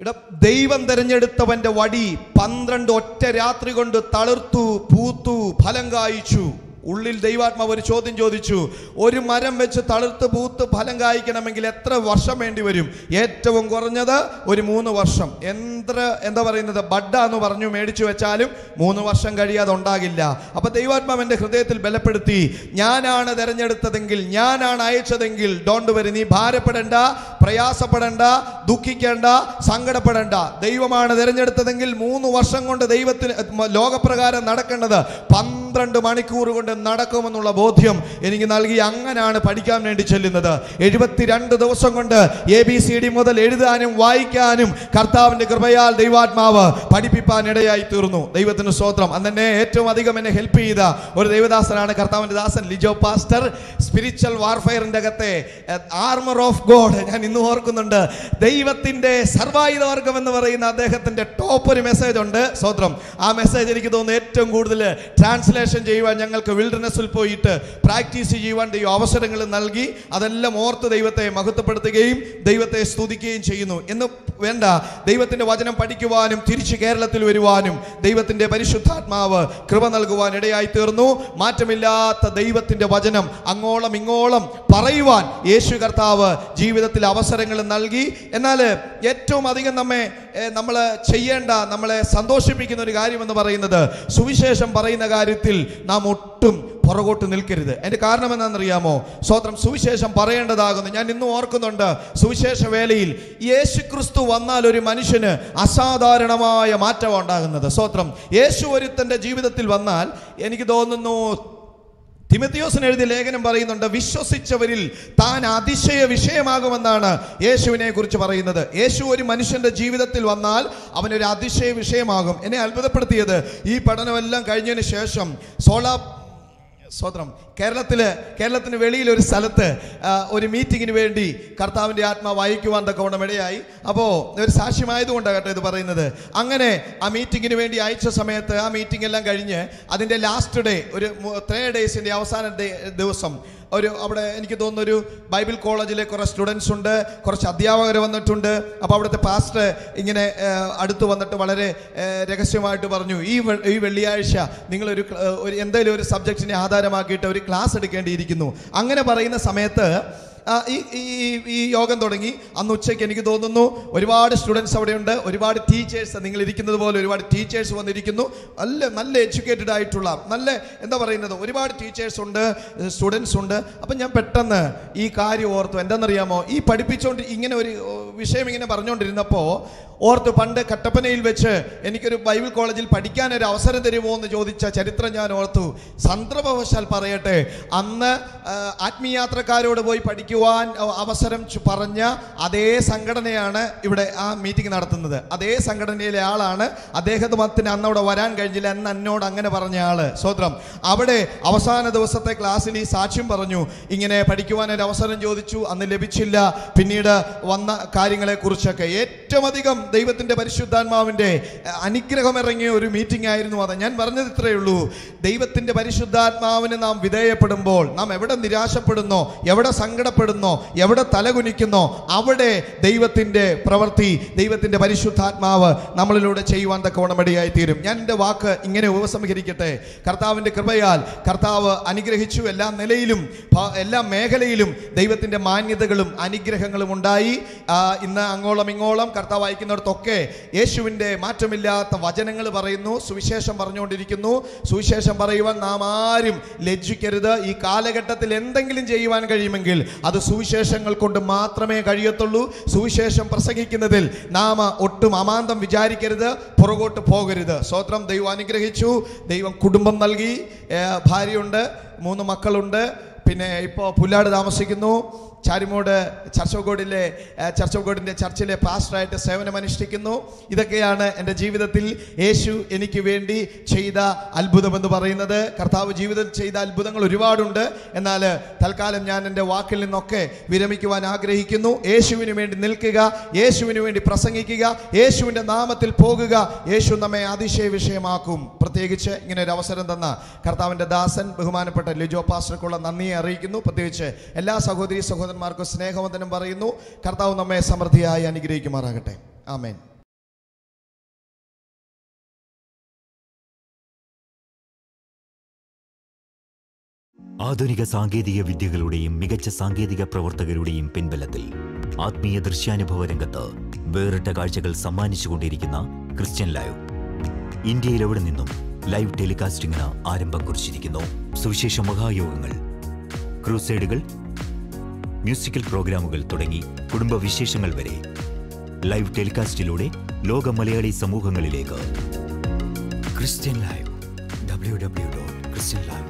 ഇട ദൈവം തിരഞ്ഞെടുത്തവന്റെ വടി പന്ത്രണ്ട് ഒറ്റ രാത്രി കൊണ്ട് തളിർത്തു പൂത്തു ഫലം കായ്ച്ചു. ഉള്ളിൽ ദൈവാത്മാവ് ഒരു ചോദ്യം ചോദിച്ചു ഒരു മരം വെച്ച് തളിർത്ത് പൂത്ത് ഫലം കായ്ക്കണമെങ്കിൽ എത്ര വർഷം വേണ്ടി വരും? ഏറ്റവും കുറഞ്ഞത് ഒരു മൂന്ന് വർഷം. എത്ര എന്താ പറയുന്നത്? ബഡ്ഡ എന്ന് പറഞ്ഞു മേടിച്ചു വെച്ചാലും മൂന്ന് വർഷം കഴിയാതെ ഉണ്ടാകില്ല. അപ്പൊ ദൈവാത്മാവ് എന്റെ ഹൃദയത്തിൽ ബലപ്പെടുത്തി ഞാനാണ് തിരഞ്ഞെടുത്തതെങ്കിൽ ഞാനാണ് അയച്ചതെങ്കിൽ ഡോണ്ട് വരി നീ ഭാരപ്പെടേണ്ട പ്രയാസപ്പെടേണ്ട ദുഃഖിക്കേണ്ട സങ്കടപ്പെടേണ്ട. ദൈവമാണ് തിരഞ്ഞെടുത്തതെങ്കിൽ മൂന്ന് വർഷം കൊണ്ട് ദൈവത്തിന് ലോകപ്രകാരം നടക്കേണ്ടത് പന്ത്രണ്ട് മണിക്കൂർ കൊണ്ട് നടക്കുമെന്നുള്ള ബോധ്യം എനിക്ക് നൽകി അങ്ങനെയാണ് പഠിക്കാൻ വേണ്ടി ചെല്ലുന്നത്. എഴുപത്തിരണ്ട് ദിവസം കൊണ്ട് എ ബി സി ഡി മുതൽ എഴുതാനും വായിക്കാനും കർത്താവിന്റെ കൃപയാൽ ദൈവാത്മാവ് പഠിപ്പിപ്പാൻ ഇടയായി തീർന്നു. ദൈവത്തിന് സ്തോത്രം. അന്നെ ഏറ്റവും അധികം എന്നെ ഹെൽപ്പ് ചെയ്ത ഒരു ദൈവദാസനാണ് കർത്താവിന്റെ ദാസൻ ലിജോ പാസ്റ്റർ. സ്പിരിച്വൽ വാർഫെയറിന്റെ അകത്തെ ആർമർ ഓഫ് ഗോഡ് ഞാൻ ഇന്ന് ഓർക്കുന്നുണ്ട്. ദൈവത്തിന്റെ സർവായുധ വർഗം എന്ന് പറയുന്ന അദ്ദേഹത്തിന്റെ ടോപ്പ് ഒരു മെസ്സേജ് ഉണ്ട്. സ്തോത്രം. ആ മെസ്സേജ് എനിക്ക് തോന്നുന്നു ഏറ്റവും കൂടുതൽ ട്രാൻസ്ലേഷൻ ചെയ്യുവാൻ ഞങ്ങൾക്ക് വിൽഡർനെസ്സിൽ പോയിട്ട് പ്രാക്ടീസ് ചെയ്യുവാൻ ദൈവം അവസരങ്ങൾ നൽകി അതെല്ലാം ഓർത്ത് ദൈവത്തെ മഹത്വപ്പെടുത്തുകയും ദൈവത്തെ സ്തുതിക്കുകയും ചെയ്യുന്നു. എന്ന് വേണ്ട ദൈവത്തിന്റെ വചനം പഠിക്കുവാനും തിരിച്ച് കേരളത്തിൽ വരുവാനും ദൈവത്തിന്റെ പരിശുദ്ധാത്മാവ് കൃപ നൽകുവാൻ ഇടയായി തീർന്നു മാറ്റമില്ലാത്ത ദൈവത്തിന്റെ വചനം അങ്ങോളം ഇങ്ങോളം പറയുവാൻ യേശു കർത്താവ് ജീവിതത്തിൽ അവസരങ്ങൾ നൽകി. എന്നാൽ ഏറ്റവും അധികം നമ്മെ നമ്മൾ ചെയ്യേണ്ട നമ്മളെ സന്തോഷിപ്പിക്കുന്ന ഒരു കാര്യമെന്ന് പറയുന്നത് സുവിശേഷം പറയുന്ന കാര്യത്തിൽ നാം ഒട്ടും പുറകോട്ട് നിൽക്കരുത്. അതിന്റെ കാരണം എന്താണെന്നറിയാമോ? സ്വത്രം സുവിശേഷം പറയേണ്ടതാകുന്നു. ഞാൻ ഇന്നും ഓർക്കുന്നുണ്ട് സുവിശേഷ വേലയിൽ യേശു ക്രിസ്തു വന്നാൽ ഒരു മനുഷ്യന് അസാധാരണമായ മാറ്റം ഉണ്ടാകുന്നത്. സ്വത്രം യേശു ഒരുത്തന്റെ ജീവിതത്തിൽ വന്നാൽ എനിക്ക് തോന്നുന്നു തിമത്തിയോസിന് എഴുതിയ ലേഖനം പറയുന്നുണ്ട് വിശ്വസിച്ചവരിൽ താൻ അതിശയ വിഷയമാകുമെന്നാണ് യേശുവിനെ കുറിച്ച് പറയുന്നത്. യേശു ഒരു മനുഷ്യന്റെ ജീവിതത്തിൽ വന്നാൽ അവനൊരു അതിശയ വിഷയമാകും. എന്നെ അത്ഭുതപ്പെടുത്തിയത് ഈ പഠനമെല്ലാം കഴിഞ്ഞതിന് ശേഷം സോളാ സ്വത്രം കേരളത്തിൽ കേരളത്തിന് വെളിയിൽ ഒരു സ്ഥലത്ത് ഒരു മീറ്റിങ്ങിന് വേണ്ടി കർത്താവിന്റെ ആത്മാവ് അയക്കുവാൻ തക്കവണ്ണം ഇടയായി. അപ്പോൾ ഒരു സാക്ഷ്യമായതുകൊണ്ടാണ് കേട്ടോ ഇത് പറയുന്നത്. അങ്ങനെ ആ മീറ്റിങ്ങിന് വേണ്ടി അയച്ച സമയത്ത് ആ മീറ്റിംഗ് എല്ലാം കഴിഞ്ഞ് അതിന്റെ ലാസ്റ്റ് ഡേ ഒരു ത്രേ ഡേയ്സിന്റെ അവസാന ദിവസം ഒരു അവിടെ എനിക്ക് തോന്നുന്നു ഒരു ബൈബിൾ കോളേജിലെ കുറേ സ്റ്റുഡൻസ് ഉണ്ട് കുറച്ച് അധ്യാപകർ വന്നിട്ടുണ്ട്. അപ്പോൾ അവിടുത്തെ പാസ്റ്റർ ഇങ്ങനെ അടുത്ത് വന്നിട്ട് വളരെ രഹസ്യമായിട്ട് പറഞ്ഞു ഈ ഈ വെള്ളിയാഴ്ച നിങ്ങളൊരു എന്തെങ്കിലും ഒരു സബ്ജക്റ്റിനെ ആധാരമാക്കിയിട്ട് ഒരു ക്ലാസ് എടുക്കേണ്ടിയിരിക്കുന്നു. അങ്ങനെ പറയുന്ന സമയത്ത് ഈ ഈ- യോഗം തുടങ്ങി. അന്ന് ഉച്ചയ്ക്ക് എനിക്ക് തോന്നുന്നു ഒരുപാട് സ്റ്റുഡൻസ് അവിടെയുണ്ട്. ഒരുപാട് ടീച്ചേഴ്സ് നിങ്ങൾ ഇരിക്കുന്നത് പോലെ ഒരുപാട് ടീച്ചേഴ്സ് വന്നിരിക്കുന്നു. നല്ല നല്ല എഡ്യൂക്കേറ്റഡ് ആയിട്ടുള്ള നല്ല എന്താ പറയുന്നത് ഒരുപാട് ടീച്ചേഴ്സ് ഉണ്ട് സ്റ്റുഡൻസ് ഉണ്ട്. അപ്പം ഞാൻ പെട്ടെന്ന് ഈ കാര്യം ഓർത്തു. എന്താണെന്നറിയാമോ ഈ പഠിപ്പിച്ചുകൊണ്ട് ഇങ്ങനെ ഒരു വിഷയം ഇങ്ങനെ പറഞ്ഞുകൊണ്ടിരുന്നപ്പോൾ ഓർത്ത് പണ്ട് കട്ടപ്പനയിൽ വെച്ച് എനിക്കൊരു ബൈബിൾ കോളേജിൽ പഠിക്കാൻ ഒരു അവസരം തരുമോ എന്ന് ചോദിച്ച ചരിത്രം ഞാൻ ഓർത്തു. സന്ദർഭവശാൽ പറയട്ടെ അന്ന് ആത്മീയാത്രക്കാരോട് പോയി പഠിക്കുവാൻ അവസരം പറഞ്ഞ അതേ സംഘടനയാണ് ഇവിടെ ആ മീറ്റിംഗ് നടത്തുന്നത്. അതേ സംഘടനയിലെ ആളാണ് അദ്ദേഹത്തിന് അന്ന് അവിടെ വരാൻ കഴിഞ്ഞില്ല എന്ന് എന്നോട് അങ്ങനെ പറഞ്ഞ ആൾ. സ്വത്രം അവിടെ അവസാന ദിവസത്തെ ക്ലാസ്സിൽ ഈ സാക്ഷ്യം പറഞ്ഞു. ഇങ്ങനെ പഠിക്കുവാൻ ഒരു അവസരം ചോദിച്ചു അന്ന് ലഭിച്ചില്ല. പിന്നീട് വന്ന കാര്യങ്ങളെ കുറിച്ചൊക്കെ ഏറ്റവും അധികം ദൈവത്തിന്റെ പരിശുദ്ധാത്മാവിന്റെ അഹ്, അനുഗ്രഹം ഇറങ്ങിയ ഒരു മീറ്റിംഗ് ആയിരുന്നു അത്. ഞാൻ പറഞ്ഞത് ഇത്രയേ ഉള്ളൂ. ദൈവത്തിന്റെ പരിശുദ്ധാത്മാവിന് നാം വിധേയപ്പെടുമ്പോൾ നാം എവിടെ നിരാശപ്പെടുന്നോ എവിടെ സങ്കടപ്പെടുന്നോ എവിടെ തലകുനിക്കുന്നോ അവിടെ ദൈവത്തിന്റെ പ്രവൃത്തി ദൈവത്തിന്റെ പരിശുദ്ധാത്മാവ് നമ്മളിലൂടെ ചെയ്യുവാൻ തക്ക ഇടയായി തീരും ഞാൻ എന്റെ വാക്ക് ഇങ്ങനെ ഉപസംഹരിക്കട്ടെ. കർത്താവിന്റെ കൃപയാൽ കർത്താവ് അനുഗ്രഹിച്ചു. എല്ലാ നിലയിലും എല്ലാ മേഖലയിലും ദൈവത്തിന്റെ മാന്യതകളും അനുഗ്രഹങ്ങളും ഉണ്ടായി. ഇന്ന് അങ്ങോളം ഇങ്ങോളം കർത്താവ് അയക്കുന്നിടത്തൊക്കെ യേശുവിന്റെ മാറ്റമില്ലാത്ത വചനങ്ങൾ പറയുന്നു സുവിശേഷം പറഞ്ഞുകൊണ്ടിരിക്കുന്നു. സുവിശേഷം പറയുവാൻ നാം ആരും ലജ്ജിക്കരുത്. ഈ കാലഘട്ടത്തിൽ എന്തെങ്കിലും ചെയ്യുവാൻ കഴിയുമെങ്കിൽ അത് സുവിശേഷങ്ങൾ കൊണ്ട് മാത്രമേ കഴിയത്തുള്ളൂ. സുവിശേഷം പ്രസംഗിക്കുന്നതിൽ നാം ഒട്ടും അമാന്തം വിചാരിക്കരുത് പുറകോട്ട് പോകരുത്. സ്വത്രം ദൈവം അനുഗ്രഹിച്ചു. ദൈവം കുടുംബം നൽകി. ഭാര്യയുണ്ട് മൂന്ന് മക്കളുണ്ട്. പിന്നെ ഇപ്പോൾ പുല്ലാട് താമസിക്കുന്നു. ചാരിമോട് ചർച്ച് ഓഫ് ഗോഡിലെ ചർച്ച് ഓഫ് ഗോഡിന്റെ ചർച്ചിലെ പാസ്റ്ററായിട്ട് സേവനമനുഷ്ഠിക്കുന്നു. ഇതൊക്കെയാണ് എന്റെ ജീവിതത്തിൽ യേശു എനിക്ക് വേണ്ടി ചെയ്ത അത്ഭുതമെന്ന് പറയുന്നത്. കർത്താവ് ജീവിതത്തിൽ ചെയ്ത അത്ഭുതങ്ങൾ ഒരുപാടുണ്ട്. എന്നാൽ തൽക്കാലം ഞാൻ എന്റെ വാക്കിൽ നിന്നൊക്കെ വിരമിക്കുവാൻ ആഗ്രഹിക്കുന്നു. യേശുവിന് വേണ്ടി നിൽക്കുക യേശുവിന് വേണ്ടി പ്രസംഗിക്കുക യേശുവിന്റെ നാമത്തിൽ പോകുക യേശു നമ്മെ അതിശയ വിഷയമാക്കും പ്രത്യേകിച്ച് ഇങ്ങനെ ഒരു അവസരം തന്ന കർത്താവിന്റെ ദാസൻ ബഹുമാനപ്പെട്ട ലിജോ പാസ്റ്റർക്കുള്ള നന്ദിയെ അറിയിക്കുന്നു. പ്രത്യേകിച്ച് എല്ലാ സഹോദരി സഹോദരന്മാർക്കും സ്നേഹവന്ദനം പറയുന്നു. കർത്താവ് നമ്മെ സമൃദ്ധിയായി അനുഗ്രഹിക്കുമാറാകട്ടെ. ആമേൻ. ആധുനിക സാങ്കേതിക വിദ്യകളുടെയും മികച്ച സാങ്കേതിക പ്രവർത്തകരുടെയും പിൻബലത്തിൽ ആത്മീയ ദൃശ്യാനുഭവ രംഗത്ത് വേറിട്ട കാഴ്ചകൾ സമ്മാനിച്ചുകൊണ്ടിരിക്കുന്ന ക്രിസ്ത്യൻ ലൈവ്. ഇന്ത്യയിൽ എവിടെ നിന്നും ലൈവ് ടെലികാസ്റ്റിംഗിന് ആരംഭം കുറിച്ചിരിക്കുന്നു. സുവിശേഷ മഹായോഗങ്ങൾ ക്രൂസൈഡുകൾ മ്യൂസിക്കൽ പ്രോഗ്രാമുകൾ തുടങ്ങി കുടുംബവിശേഷങ്ങൾ വരെ ലൈവ് ടെലികാസ്റ്റിലൂടെ ലോക Malayali സമൂഹങ്ങളിലേക്ക്. Christian live W W dot Christian live